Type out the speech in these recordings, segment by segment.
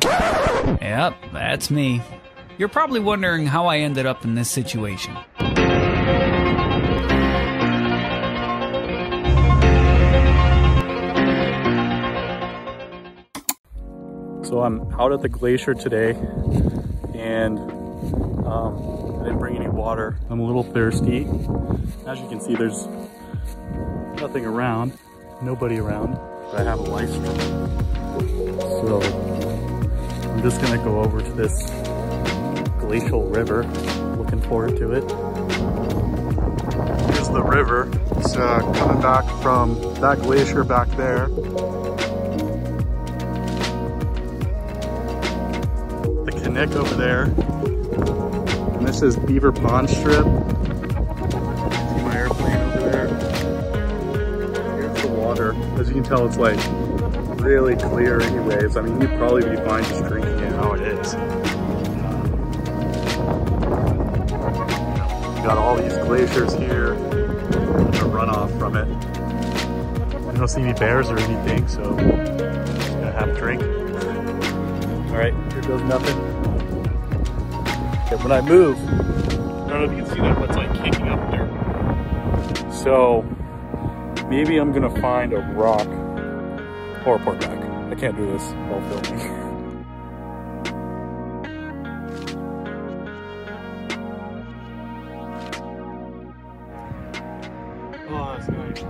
Yep, that's me. You're probably wondering how I ended up in this situation. So I'm out at the glacier today and um, I didn't bring any water. I'm a little thirsty. As you can see, there's nothing around, nobody around, but I have a LifeStraw. So I'm just gonna go over to this glacial river, looking forward to it. Here's the river. It's uh, coming back from that glacier back there. The Knik over there. And this is Beaver Pond Strip. See my airplane over there. Here's the water. As you can tell, it's like really clear anyways. I mean, you'd probably be fine just drinking it how it is. You got all these glaciers here, a runoff from it. I don't see any bears or anything, so just gonna have a drink. All right, here goes nothing. Okay, when I move, I don't know if you can see that, but it's like kicking up there. So maybe I'm gonna find a rock or report back. I can't do this while filming. Oh, that's nice.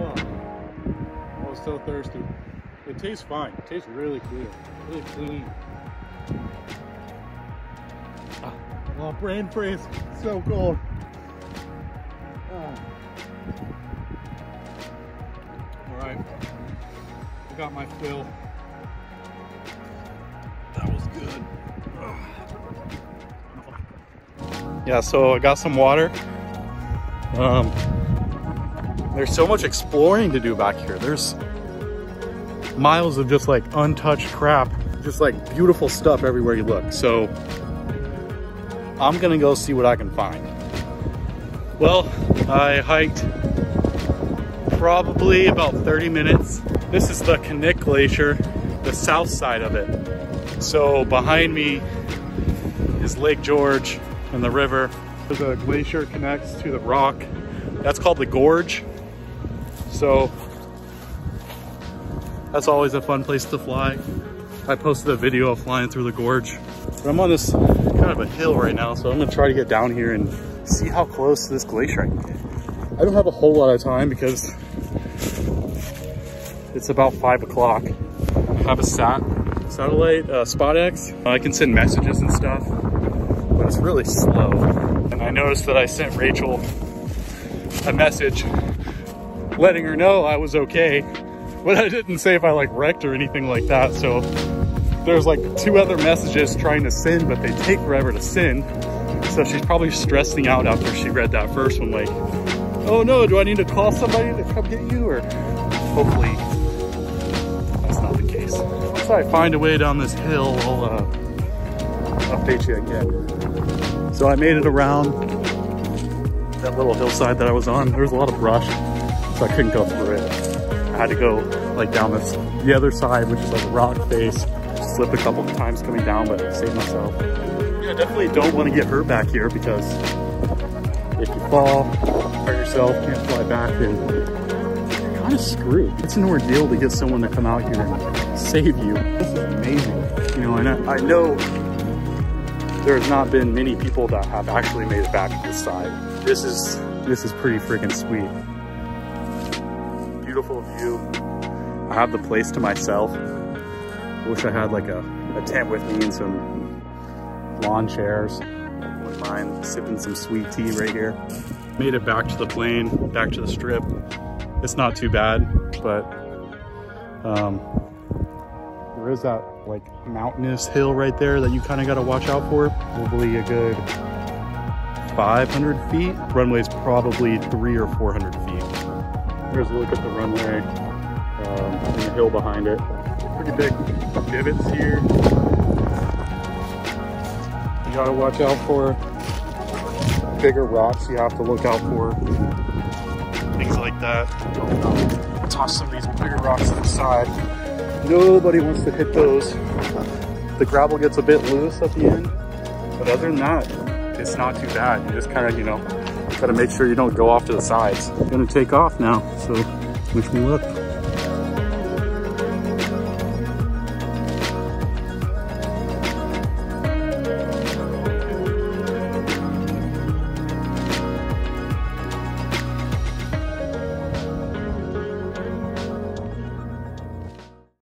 Oh, I was so thirsty. It tastes fine. It tastes really clear, really clean. Ah, oh, brain freeze. So cold. Ah. All right. I got my fill. That was good. Yeah, so I got some water. Um, there's so much exploring to do back here. There's miles of just like untouched crap, just like beautiful stuff everywhere you look. So I'm gonna go see what I can find. Well, I hiked probably about 30 minutes. This is the Knik Glacier, the south side of it. So behind me is Lake George and the river. The glacier connects to the rock. That's called the gorge. So that's always a fun place to fly. I posted a video of flying through the gorge. But I'm on this kind of a hill right now, so I'm gonna try to get down here and see how close to this glacier I can get. I don't have a whole lot of time because it's about five o'clock. I have a sat satellite uh, SpotX. I can send messages and stuff, but it's really slow. And I noticed that I sent Rachael a message letting her know I was okay, but I didn't say if I like wrecked or anything like that. So there's like two other messages trying to send, but they take forever to send. So she's probably stressing out after she read that first one, like, oh no, do I need to call somebody to come get you? Or hopefully not. Once I find a way down this hill, I'll uh, update you again. So I made it around that little hillside that I was on. There was a lot of brush, so I couldn't go through it. I had to go like down this the other side, which is like a rock face. Slipped a couple times coming down, but saved myself. Yeah, definitely don't want to get hurt back here because if you fall, hurt yourself, can't fly back, you're kind of screwed. It's an ordeal to get someone to come out here and save you. This is amazing. You know, and I, I know there's not been many people that have actually made it back to this side. This is this is pretty freaking sweet. Beautiful view. I have the place to myself. Wish I had like a, a tent with me and some lawn chairs. Wouldn't mind sipping some sweet tea right here. Made it back to the plane, back to the strip. It's not too bad, but um, there is that like mountainous hill right there that you kind of got to watch out for. Probably a good 500 feet. Runway's probably three or 400 feet. Here's a look at the runway um, and the hill behind it. Pretty big divots here. You gotta watch out for bigger rocks you have to look out for. Things like that. Toss some of these bigger rocks to the side. Nobody wants to hit those. The gravel gets a bit loose at the end, but other than that, it's not too bad. You just kind of, you know, gotta make sure you don't go off to the sides. I'm gonna take off now, so wish me luck.